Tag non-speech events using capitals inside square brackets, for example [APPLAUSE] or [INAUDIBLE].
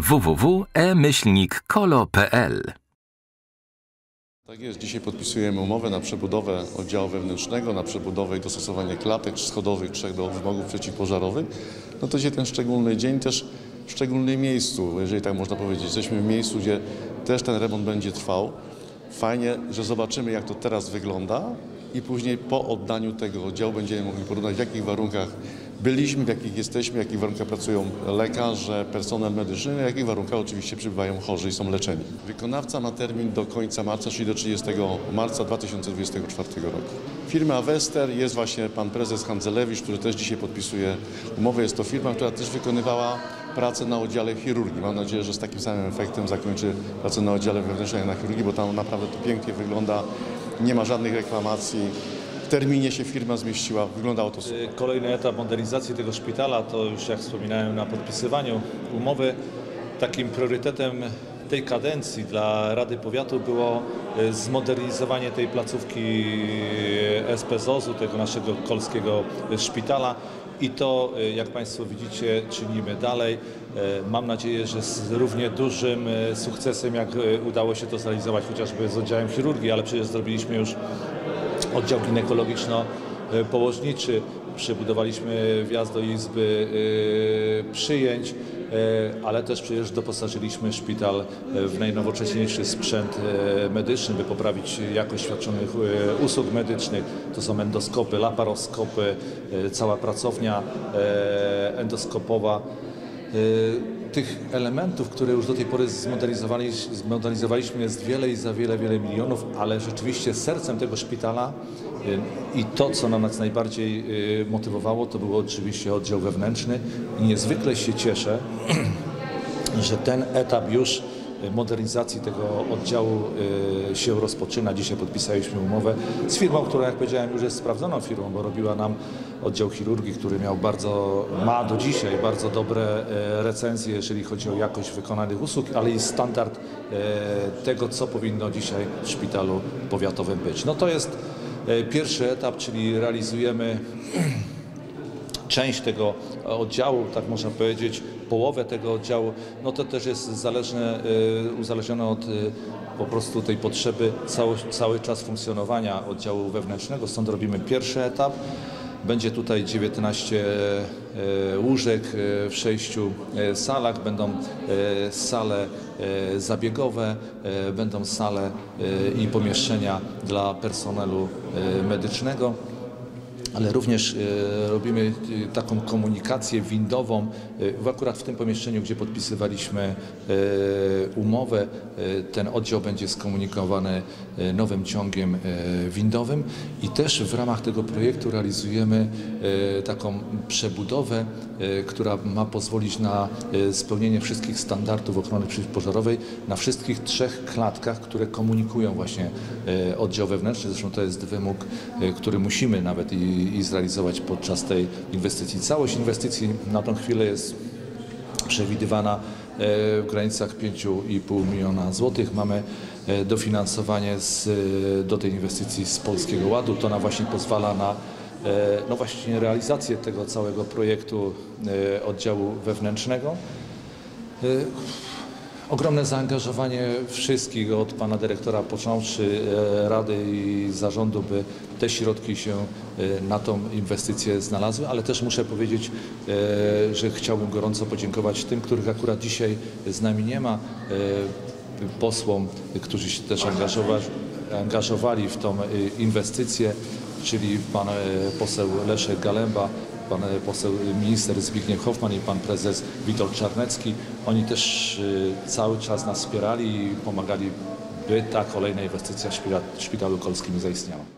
www.e-kolo.pl Tak jest, dzisiaj podpisujemy umowę na przebudowę oddziału wewnętrznego, na przebudowę i dostosowanie klatek schodowych trzech do wymogów przeciwpożarowych. No to dzisiaj ten szczególny dzień też w szczególnym miejscu, jeżeli tak można powiedzieć. Jesteśmy w miejscu, gdzie też ten remont będzie trwał. Fajnie, że zobaczymy jak to teraz wygląda i później po oddaniu tego oddziału będziemy mogli porównać w jakich warunkach byliśmy, w jakich jesteśmy, w jakich warunkach pracują lekarze, personel medyczny, w jakich warunkach oczywiście przybywają chorzy i są leczeni. Wykonawca ma termin do końca marca, czyli do 30 marca 2024 roku. Firma Wester jest właśnie pan prezes Handzelewicz, który też dzisiaj podpisuje umowę. Jest to firma, która też wykonywała pracę na oddziale chirurgii. Mam nadzieję, że z takim samym efektem zakończy pracę na oddziale wewnętrznym na chirurgii, bo tam naprawdę to pięknie wygląda. Nie ma żadnych reklamacji. Terminie się firma zmieściła. Wyglądało to super. Kolejny etap modernizacji tego szpitala to już jak wspominałem na podpisywaniu umowy, takim priorytetem tej kadencji dla Rady Powiatu było e, zmodernizowanie tej placówki SPZOZ-u, tego naszego kolskiego szpitala. I to, jak Państwo widzicie, czynimy dalej. Mam nadzieję, że z równie dużym sukcesem, jak udało się to zrealizować chociażby z oddziałem chirurgii, ale przecież zrobiliśmy już oddział ginekologiczno-położniczy, przebudowaliśmy wjazd do izby e, przyjęć, e, ale też przecież doposażyliśmy szpital e, w najnowocześniejszy sprzęt medyczny, by poprawić jakość świadczonych usług medycznych. To są endoskopy, laparoskopy, cała pracownia endoskopowa. Y, Tych elementów, które już do tej pory zmodernizowali, zmodernizowaliśmy jest wiele i za wiele, wiele milionów, ale rzeczywiście sercem tego szpitala y, i to, co nas najbardziej y, motywowało, to był oczywiście oddział wewnętrzny. I niezwykle się cieszę, [CLEARS THROAT] że ten etap już modernizacji tego oddziału y, się rozpoczyna. Dzisiaj podpisaliśmy umowę z firmą, która jak powiedziałem już jest sprawdzoną firmą, bo robiła nam oddział chirurgii, który miał bardzo, ma do dzisiaj bardzo dobre e, recenzje, jeżeli chodzi o jakość wykonanych usług, ale i standard e, tego, co powinno dzisiaj w szpitalu powiatowym być. No to jest pierwszy etap, czyli realizujemy część tego oddziału, tak można powiedzieć, połowę tego oddziału, no to też jest zależne, y, uzależnione od y, po prostu tej potrzeby cały, cały czas funkcjonowania oddziału wewnętrznego, stąd robimy pierwszy etap. Będzie tutaj 19 e, łóżek e, w sześciu e, salach, będą e, sale e, zabiegowe, e, będą sale e, i pomieszczenia dla personelu e, medycznego ale również e, robimy e, taką komunikację windową. E, Akurat w tym pomieszczeniu, gdzie podpisywaliśmy umowę, ten oddział będzie skomunikowany nowym ciągiem windowym i też w ramach tego projektu realizujemy taką przebudowę, która ma pozwolić na spełnienie wszystkich standardów ochrony przeciwpożarowej na wszystkich trzech klatkach, które komunikują właśnie oddział wewnętrzny. Zresztą to jest wymóg, który musimy nawet i, i zrealizować podczas tej inwestycji. Całość inwestycji na tą chwilę jest przewidywana e, w granicach 5,5 miliona złotych. Mamy e, dofinansowanie z, e, do tej inwestycji z Polskiego Ładu. To nam właśnie pozwala na no właśnie realizację tego całego projektu oddziału wewnętrznego. Ogromne zaangażowanie wszystkich, od pana dyrektora począwszy, e, Rady i zarządu, by te środki się e, na tą inwestycję znalazły, ale też muszę powiedzieć, e, że chciałbym gorąco podziękować tym, których akurat dzisiaj z nami nie ma, posłom, którzy się też angażowali, angażowali w tą inwestycję, czyli pan poseł Leszek Galemba, pan poseł minister Zbigniew Hoffman i pan prezes Witold Czarnecki. Oni też y, cały czas nas wspierali i pomagali, by ta kolejna inwestycja w szpitalu kolskim zaistniała.